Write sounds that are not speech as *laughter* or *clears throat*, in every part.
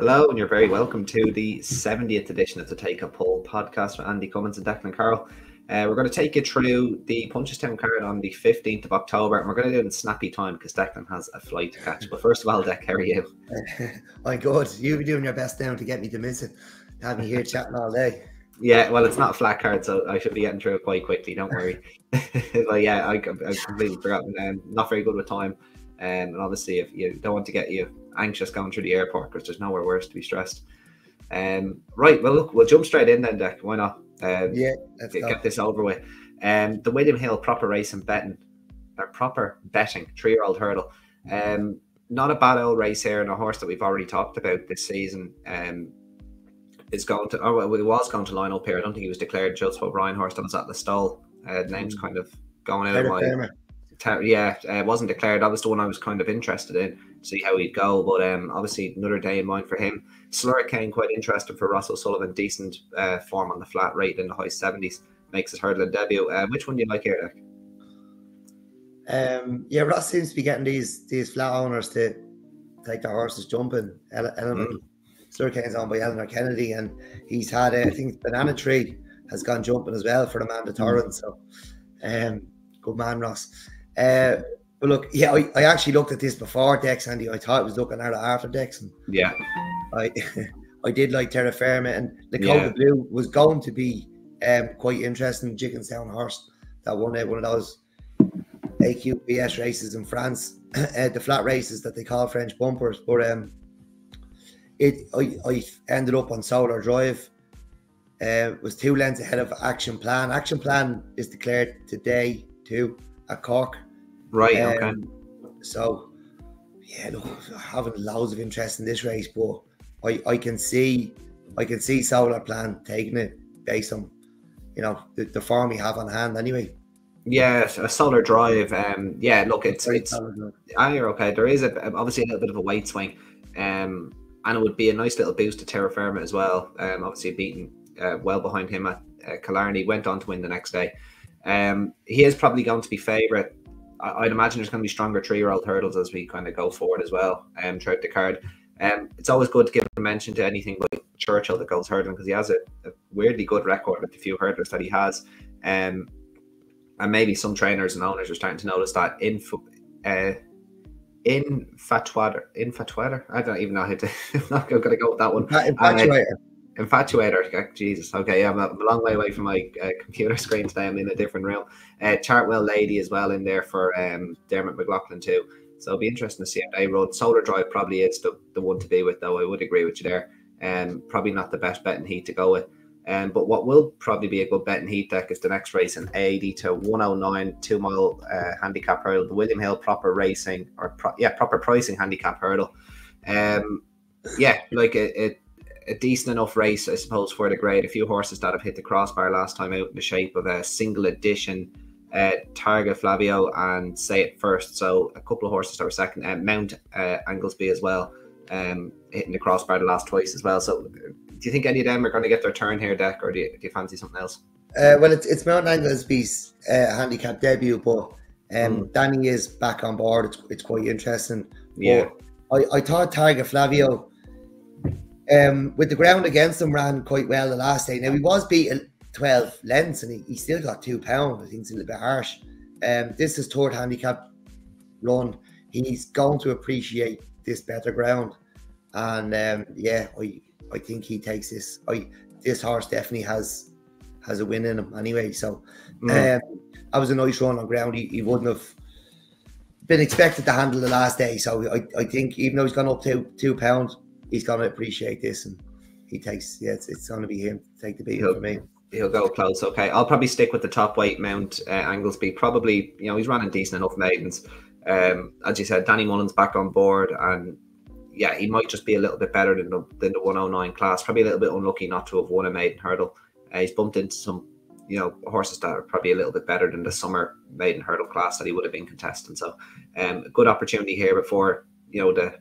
Hello, and you're very welcome to the 70th edition of the Take a Pull podcast with Andy Cummins and Declan Carroll. Uh, we're going to take you through the Punchestown card on the 15th of October, and we're going to do it in snappy time because Declan has a flight to catch. But first of all, Deck, how are you? *laughs* I'm good. You be doing your best now to get me to miss it. Have me here chatting all day. Yeah, well, it's not a flat card, so I should be getting through it quite quickly. Don't worry. *laughs* but yeah, I, I completely forgot. Um, not very good with time. Um, and obviously, if you don't want to get you anxious going through the airport because there's nowhere worse to be stressed. Um, right, well, look, we'll jump straight in then, Deck. Why not? Um, yeah, get, get, this over with. Um, the William Hill proper race and betting, or proper betting three year old hurdle. Um, not a bad old race here, and a horse that we've already talked about this season. Um, is going to, oh, well, it was going to line up here. I don't think he was declared just what Brian Horst was at the stall. Uh, name's mm. kind of going out of my. Yeah, uh, wasn't declared. That was the one I was kind of interested in to see how he'd go. But um, obviously another day in mind for him. Slurricane quite interesting for Ross O'Sullivan. Decent uh, form on the flat rate in the high seventies. Makes his hurdling debut. Uh, which one do you like here? Um, yeah, Ross seems to be getting these these flat owners to take their horses jumping. Eleanor mm. Slurricane's on by Eleanor Kennedy, and he's had uh, I think Banana Tree has gone jumping as well for Amanda Torrance. So, um, good man, Ross. Uh, but look, yeah, I, I actually looked at this before Dex, Andy. I thought I was looking at it after Dex. And yeah. I *laughs* I did like Terra Firma and the Code yeah. Blue was going to be um, quite interesting. Jigginstown horse that won uh, one of those AQPS races in France, *clears throat* uh, the flat races that they call French bumpers. But um, it I, I ended up on Solar Drive. Uh, was two lengths ahead of Action Plan. Action Plan is declared today too at Cork. Right. Um, okay. So, yeah, look, having loads of interest in this race, but I, I can see I can see Solar Plan taking it based on you know the, the form we have on hand anyway. Yeah, a solar drive. Um, yeah, look, it's it's. Ah, you're okay. There is a, obviously a little bit of a weight swing, um, and it would be a nice little boost to Terra Firma as well. Um, obviously beating uh, well behind him at uh, Killarney, went on to win the next day. Um, he is probably going to be favourite I'd imagine there's going to be stronger three-year-old hurdles as we kind of go forward as well um, throughout the card. Um, it's always good to give a mention to anything like Churchill that goes hurdling because he has a, a, weirdly good record with the few hurdlers that he has. Um, and maybe some trainers and owners are starting to notice that in uh, in Fatwater, in Fatwater, I don't even know how to. *laughs* I'm not going to go with that one. Infatuator. Infatuator. Jesus. Okay, yeah, I'm a, I'm a long way away from my uh, computer *laughs* screen today. I'm in a different room. Uh, Chartwell Lady as well in there for um, Dermot McLoughlin too. So it'll be interesting to see how they run. Solar Drive probably is the, the one to be with, though. I would agree with you there. Um, probably not the best betting heat to go with. Um, but what will probably be a good betting heat deck is the next race in 80 to 109 two mile uh, handicap hurdle, the William Hill proper racing or pro- yeah proper pricing handicap hurdle. Um, yeah, like it, it a decent enough race, I suppose, for the grade. A few horses that have hit the crossbar last time out in the shape of a single edition uh, Targa Flavio and Say It First. So a couple of horses that were second. Uh, Mount uh, Anglesby as well, um, hitting the crossbar the last twice as well. So do you think any of them are going to get their turn here, Deck, or do you, do you fancy something else? Uh, well, it's, it's Mount Anglesby's uh, handicap debut, but um, mm. Danny is back on board. It's, it's quite interesting. Yeah. I, I thought Targa Flavio um, with the ground against him, ran quite well the last day. Now he was beaten 12 lengths and he, he still got two pounds. I think it's a little bit harsh. Um, this is third handicap run. He's going to appreciate this better ground. And um, yeah, I I think he takes this. I this horse definitely has has a win in him anyway. So mm. um, I was a nice run on ground. He, he wouldn't have been expected to handle the last day. So I, I think even though he's gone up two two pounds, he's going to appreciate this and he takes yeah it's, it's going to be him. Take the beat for me. he'll go close okay. I'll probably stick with the top weight mount uh, anglesby probably you know he's running decent enough maidens um as you said danny Mullins back on board and yeah he might just be a little bit better than the, than the 109 class. Probably a little bit unlucky not to have won a maiden hurdle. Uh, he's bumped into some you know horses that are probably a little bit better than the summer maiden hurdle class that he would have been contesting. So um good opportunity here before you know the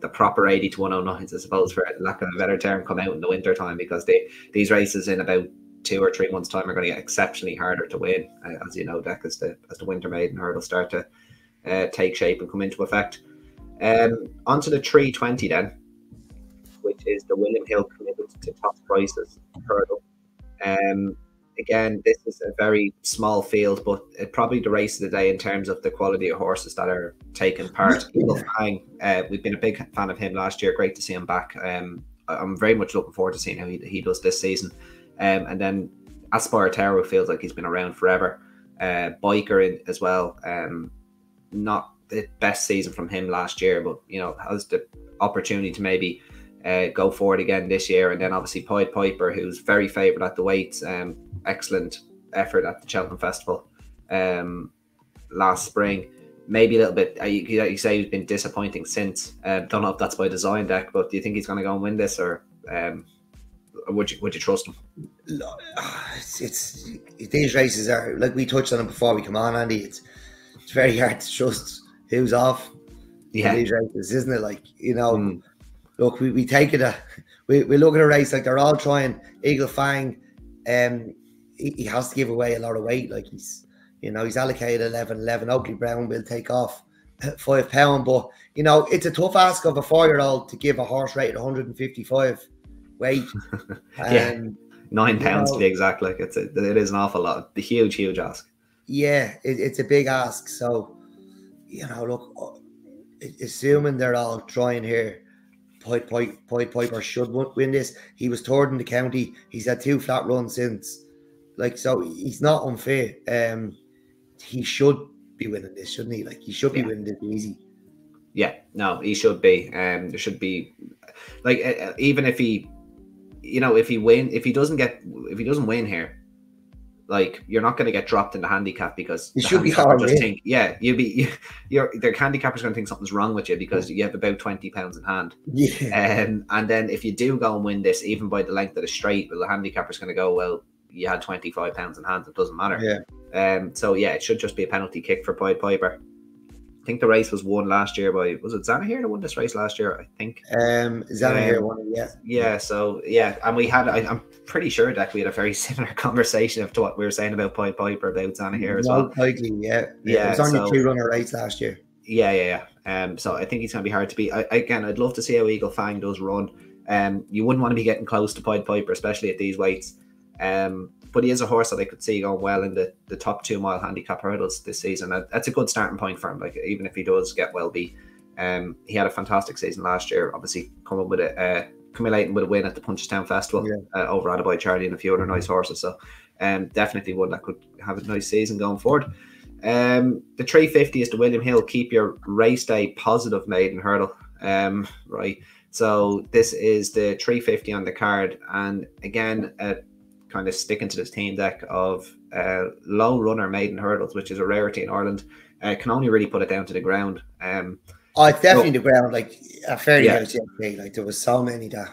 the proper 80 to 109s, I suppose, for lack of a better term, come out in the winter time because they these races in about two or three months' time are going to get exceptionally harder to win, uh, as you know, Deck, as the as the winter maiden hurdle start to uh, take shape and come into effect. Um, onto the 320 then, which is the William Hill commitment to top prices hurdle. Um, again, this is a very small field, but it probably the race of the day in terms of the quality of horses that are taking part. Eagle Fang, uh, we've been a big fan of him last year. Great to see him back. Um, I'm very much looking forward to seeing how he, he does this season. Um, and then Aspire Tower feels like he's been around forever. Uh, Biker in, as well. Um, not the best season from him last year, but you know has the opportunity to maybe uh, go forward again this year. And then obviously Pied Piper, who's very favoured at the weights. Um, excellent effort at the Cheltenham Festival um, last spring. Maybe a little bit. Uh, you, you say he's been disappointing since. Uh, don't know if that's by design, deck, but do you think he's going to go and win this, or um, would you would you trust him? It's, it's these races are like we touched on it before we come on, Andy. It's it's very hard to trust who's off. Yeah, these races, isn't it? Like you know, mm. look, we, we take it. A, we, we look at a race like they're all trying. Eagle Fang, um, he, he has to give away a lot of weight. Like he's, you know, he's allocated 11, 11. Oakley Brown will take off five pound, but you know, it's a tough ask of a four year old to give a horse rate 155 weight. *laughs* yeah, um, nine pounds know, to be exact. Like it's a, it is an awful lot. A huge, huge ask. Yeah, it, it's a big ask. So, you know, look, uh, assuming they're all trying here, Pied Piper should win this. He was third in the county. He's had two flat runs since. Like, so he's not unfair. Um, he should be winning this, shouldn't he? Like, he should be yeah. winning this easy. Yeah, no, he should be. Um, there should be, like, uh, even if he you know, if he win, if he doesn't get, if he doesn't win here, like you're not going to get dropped in the handicap because you should be hard. Just think, yeah, you'll be, you, you're the handicapper's going to think something's wrong with you because you have about twenty pounds in hand. Yeah. Um, and then if you do go and win this, even by the length of the straight, well, the handicapper's going to go, well, you had twenty five pounds in hand. It doesn't matter. Yeah. Um. So yeah, it should just be a penalty kick for Pied Piper I think the race was won last year by was it Zanahiyr that won this race last year? I think. Um, Zanahiyr um, won it. Yeah. Yeah. So yeah, and we had. I, am pretty sure that we had a very *laughs* similar conversation of to what we were saying about Pied Piper about Zanahiyr as well. Likely, yeah. yeah. yeah it was only so, two runner race last year. Yeah, yeah, yeah. Um, so I think he's going to be hard to beat. I, again, I'd love to see how Eagle Fang does run. Um, you wouldn't want to be getting close to Pied Piper, especially at these weights. Um, but he is a horse that I could see going well in the, the top two mile handicap hurdles this season. That's a good starting point for him. Like even if he does get well beat, um, he had a fantastic season last year. Obviously, coming with it, uh, accumulating with a win at the Punchestown Festival yeah. uh, over Attaboy Charlie and a few other nice horses. So, um, definitely one that could have a nice season going forward. Um, the 350 is the William Hill Keep Your Race Day Positive Maiden Hurdle. Um, right. So this is the 350 on the card, and again, uh, kind of sticking to this team deck of uh, low runner maiden hurdles, which is a rarity in Ireland. Uh, can only really put it down to the ground. Um, oh, it's definitely the ground. Like a fairly yeah. yesterday, like there was so many that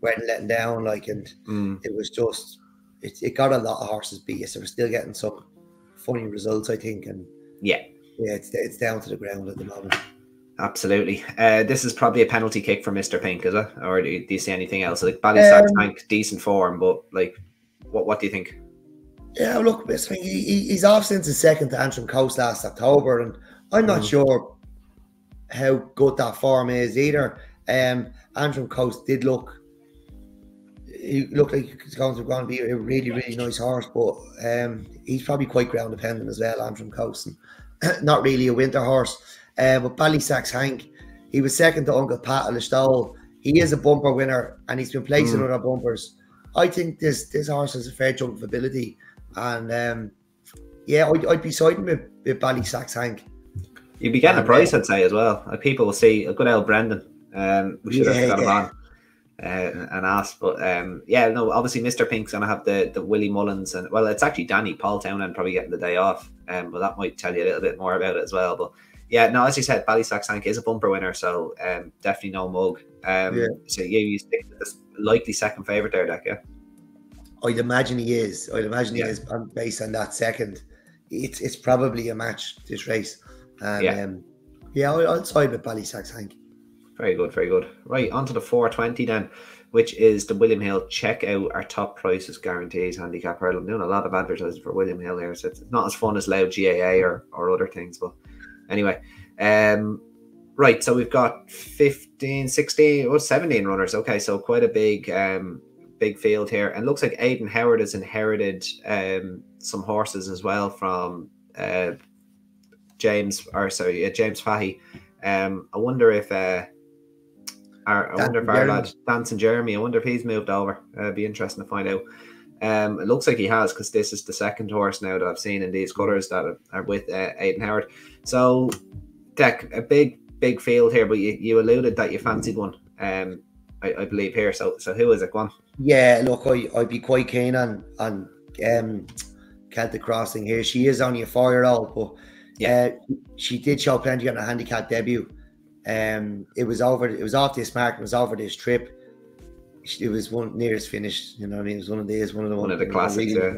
went letting down. Like, and mm. it was just it, it got a lot of horses beat. So we're still getting some funny results, I think. And yeah, yeah, it's it's down to the ground at the moment. Absolutely. Uh, this is probably a penalty kick for Mr. Pink, is it? Or do you, do you see anything else? Like Ballysax um, Tank, decent form, but like what What do you think? Yeah, look, I he, he's off since his second to Antrim Coast last October, and I'm not mm. sure how good that form is either. Um, Antrim Coast did look. He looked like he's going to, going to be a really, really nice horse, but um, he's probably quite ground dependent as well, Antrim Coast, and *clears throat* not really a winter horse. Uh, but Ballysax Hank, he was second to Uncle Pat Listowel. He is a bumper winner, and he's been placing mm. other bumpers. I think this this horse has a fair chunk of ability, and um, yeah, I'd, I'd be siding with, with Ballysax Hank. You'd be getting and, a price, uh, I'd say, as well. Like people will see a good old Brendan. Um, we should yeah, have got him on. Uh, and asked. But um, yeah, no, obviously Mr. Pink's gonna have the the Willie Mullins and well, it's actually Danny Paul Townend probably getting the day off. Um, but that might tell you a little bit more about it as well. But yeah, no, as you said, Ballysax Hank is a bumper winner, so um, definitely no mug. Um, yeah. so yeah, you stick with this likely second favourite there, yeah. I'd imagine he is. I'd imagine yeah. he is based on that second. It's it's probably a match this race. And yeah, um, yeah, I'll, I'll side with Ballysax Hank. Very good, very good. Right, on to the 420 then, which is the William Hill. Check out our top prices guarantees handicap hurdle. I'm doing a lot of advertising for William Hill here, so it's not as fun as Loud GAA or, or other things. But anyway, um, right, so we've got 15, 16, or 17 runners. Okay, so quite a big um, big field here. And looks like Aidan Howard has inherited um, some horses as well from uh, James, or sorry, uh, James Fahy. Um, I wonder if uh, our, I wonder if our lad Dancing Jeremy, I wonder if he's moved over. Uh, it'd be interesting to find out. Um, it looks like he has because this is the second horse now that I've seen in these colours that are with uh, Aidan Howard. So, Deck, a big, big field here, but you, you alluded that you fancied one. Um, I, I believe here. So, so who is it? One. Yeah, look, I, I'd be quite keen on on um, Celtic Crossing here. She is only a four year old, but yeah, uh, she did show plenty on her handicap debut. Um, it was over. It was off this mark. It was over this trip. It was one nearest finish. You know, what I mean, it was one of these, one of the one of the classics. Yeah.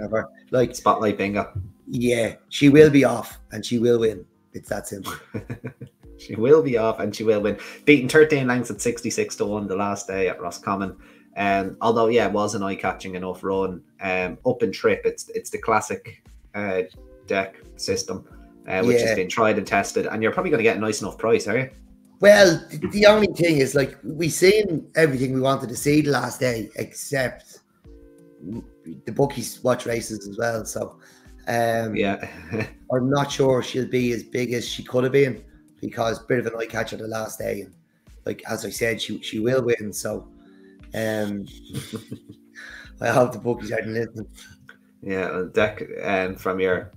Like spotlight bingo. Yeah, she will be off, and she will win. It's that simple. *laughs* she will be off, and she will win. Beaten 13 lengths at 66 to one the last day at Roscommon. Um, although yeah, it was an eye-catching enough run. Um, up and trip, it's it's the classic uh, deck system, uh, which yeah. has been tried and tested, and you're probably going to get a nice enough price, are you? Well, the only thing is, like, we seen everything we wanted to see the last day, except the bookies watch races as well. So, um, yeah, *laughs* I'm not sure she'll be as big as she could have been because bit of an eye catcher the last day, and like as I said, she she will win. So, um, *laughs* I hope the bookies are listening. Yeah, deck um, from your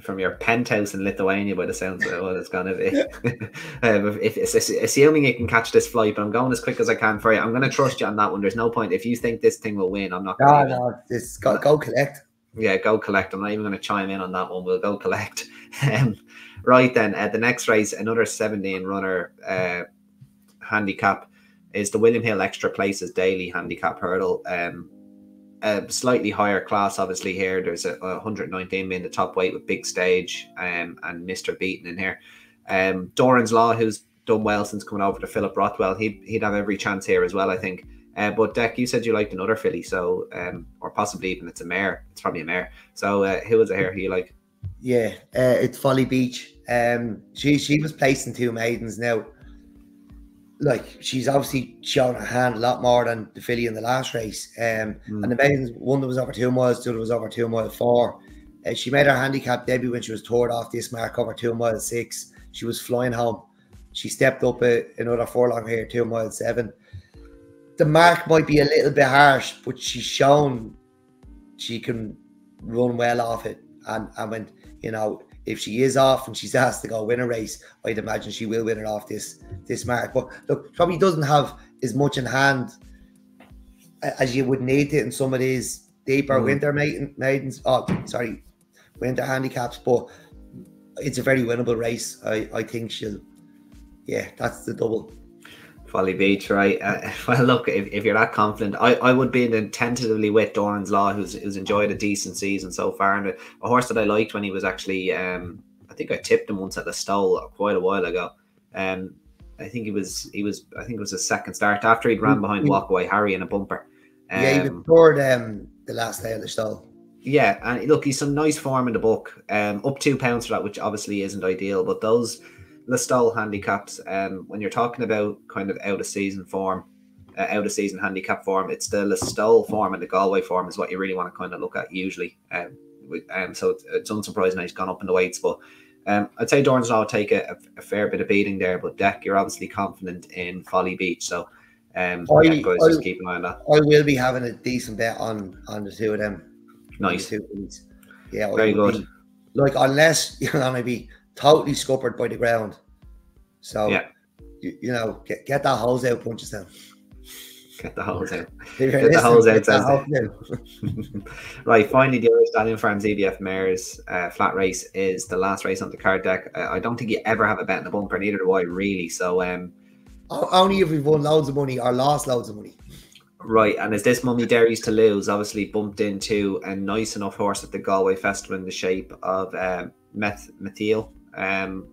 from your penthouse in Lithuania by the sounds of what it's gonna be. *laughs* um, if, if, assuming you can catch this flight, but I'm going as quick as I can for you. I'm gonna trust you on that one. There's no point if you think this thing will win. I'm not. No, no, just go, go collect. Yeah, go collect. I'm not even going to chime in on that one. We'll go collect. *laughs* Um, right then, uh, the next race, another 17 runner uh, handicap is the William Hill Extra Places Daily Handicap Hurdle. Um, a slightly higher class, obviously. Here, there's a, a 119 being the top weight with big stage um, and Mister Beaten in here. Um, Doran's Law, who's done well since coming over to Philip Rothwell, he'd, he'd have every chance here as well, I think. Uh, but Deck, you said you liked another filly, so um, or possibly even it's a mare. It's probably a mare. So uh, who is it here? Who you like? Yeah, uh, it's Folly Beach. Um, she she was placing two maidens now like she's obviously shown her hand a lot more than the filly in the last race. Um, mm. and the maidens, one that was over two miles, the other was over two mile four. Uh, she made her handicap debut when she was toured off this mark over two mile six. She was flying home. She stepped up a, another furlong here, two mile seven. The mark might be a little bit harsh, but she's shown she can run well off it. And and when you know if she is off and she's asked to go win a race, I'd imagine she will win it off this this mark. But look, probably doesn't have as much in hand as you would need it in some of these deeper mm. winter maidens. Oh, sorry, winter handicaps. But it's a very winnable race. I I think she'll. Yeah, that's the double. Folly Beach, right? Uh, *laughs* well, look, if, if you're that confident, I, I would be in tentatively with Doran's Law, who's who's enjoyed a decent season so far, and a, a horse that I liked when he was actually, um, I think I tipped him once at the stall quite a while ago. Um, I think he was he was I think it was his second start after he'd ran behind Walkaway Harry in a bumper. Um, yeah, he was third um, the last day of the stall. Yeah, and look, he's some nice form in the book. Um, up two pounds for that, which obviously isn't ideal, but those Listowel handicaps, um, when you're talking about kind of out of season form, uh, out of season handicap form, it's the Listowel form and the Galway form is what you really want to kind of look at usually. Um, um so it's, it's unsurprising he's gone up in the weights, but um, I'd say Doran's Law take a, a, fair bit of beating there, but Deck, you're obviously confident in Folly Beach, so um, I, yeah, guys, I, just keep an eye on that. I will be having a decent bet on on the two of them. Nice. The yeah, very good. Be, like unless *laughs* you're gonna be totally scuppered by the ground. So yeah. you, you know, get get that hose out, Punchestown. Get the hose out. *laughs* Get the hose out. *laughs* right. Finally, the other Stallion Farms EBF Mares uh, flat race is the last race on the card deck. Uh, I don't think you ever have a bet in the bumper, neither do I really. So, um, only if we've won loads of money or lost loads of money. Right, and is this Mummy Derry's to lose? Obviously, bumped into a nice enough horse at the Galway Festival in the shape of uh, Meth Methiel. Um,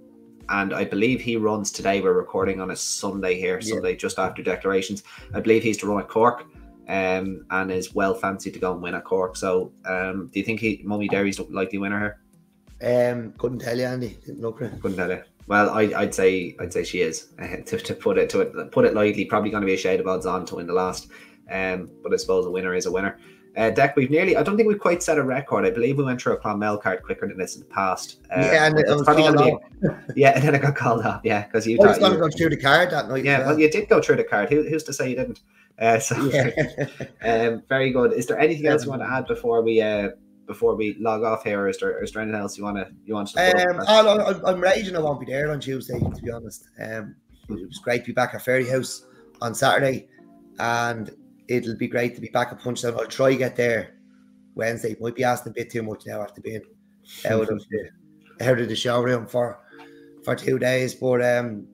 and I believe he runs today. We're recording on a Sunday here, Sunday yeah. just after declarations. I believe he's to run at Cork, um, and is well fancied to go and win at Cork. So, um, do you think he Mummy Derry's likely winner here? Um, couldn't tell you, Andy. Didn't look Couldn't tell you. Well, I, would say I'd say she is uh, *laughs* to, to put it to it put it lightly. Probably going to be a shade of odds on to win the last, um, but I suppose a winner is a winner. Uh, Deck, we've nearly, I don't think we've quite set a record. I believe we went through a Clonmel card quicker than this in the past. Uh, yeah, and it was probably be, *laughs* yeah, and then it got called off. Yeah, because you. I was going to go through the card that night. Yeah, well. well, you did go through the card. Who, who's to say you didn't? Uh, so, yeah. *laughs* um, very good. Is there anything else you want to add before we uh, before we log off here, or is there, is there anything else you want to you want to? Um, I'm, I'm raging. I won't be there on Tuesday, to be honest. Um, it was great to be back at Fairyhouse on Saturday, and it'll be great to be back at Punchestown. I'll try get there Wednesday. Might be asking a bit too much now after being out of the out of the showroom for for two days, but um,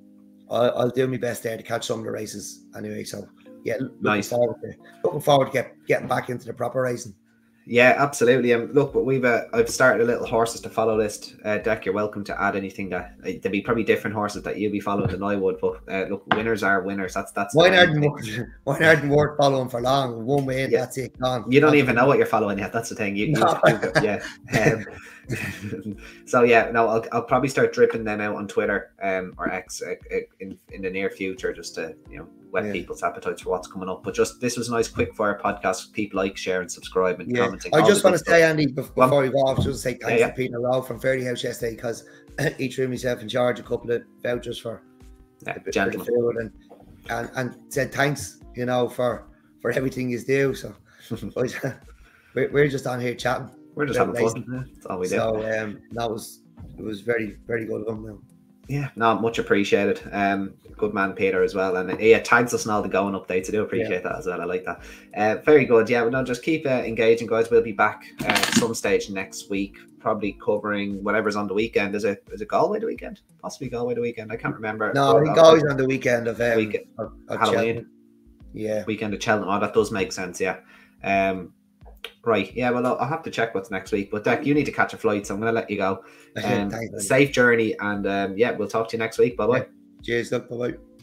I'll, I'll, do my best there to catch some of the races anyway. So yeah, looking nice. forward to looking forward to get, getting back into the proper racing. Yeah, absolutely. And um, look, we've uh, I've started a little horses to follow list. Uh, Deck, you're welcome to add anything that uh, there'd be probably different horses that you'll be following than I would. But uh, look, winners are winners. That's that's. Why? *laughs* Why not worth following for long? One win, yeah. that's it. Gone. You don't that's even know what you're following yet. That's the thing. You, no. you, you yeah. *laughs* Um, *laughs* so yeah, no, I'll, I'll probably start dripping them out on Twitter um, or X uh, uh, in in the near future, just to you know whet yeah. people's appetites for what's coming up. But just this was a nice quick fire podcast. People like, share, and subscribe and yeah. commenting. I just want to say, Andy, before well, we go off, just say thanks yeah, yeah. to Peter Roe from Fairyhouse yesterday because he threw *clears throat* himself in charge a couple of vouchers for yeah, food and, and and said thanks, you know, for for everything he's do. So *laughs* *laughs* we're, we're just on here chatting. We're just having fun. That's all we do. So um, that was it was very very good of him. Yeah, not much appreciated. Um, good man, Peter, as well, and yeah, tags us in all the going updates. I do appreciate yeah. that as well. I like that. Uh, very good. Yeah, no, just keep uh, engaging, guys. We'll be back uh, at some stage next week, probably covering whatever's on the weekend. Is it is it Galway the weekend? Possibly Galway the weekend. I can't remember. No, I think Galway's on the weekend of um, weekend, of, of Halloween. Cheltenham. Yeah, weekend of Cheltenham. Oh, that does make sense. Yeah. Um, Right. Yeah. Well, I'll, I'll, have to check what's next week. But Deck, you need to catch a flight, so I'm going to let you go. Um, safe journey, and um, yeah, we'll talk to you next week. Bye bye. Yeah. Cheers. Bye bye.